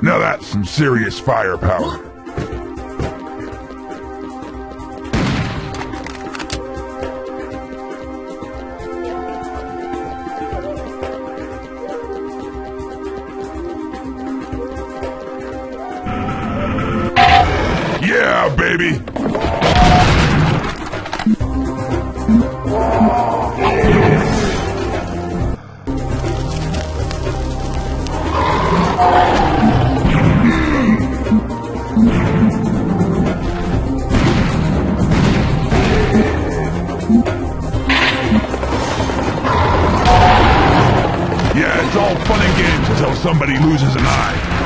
Now that's some serious firepower. Yeah, baby! Yeah, it's all fun and games until somebody loses an eye.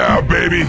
Yeah, baby!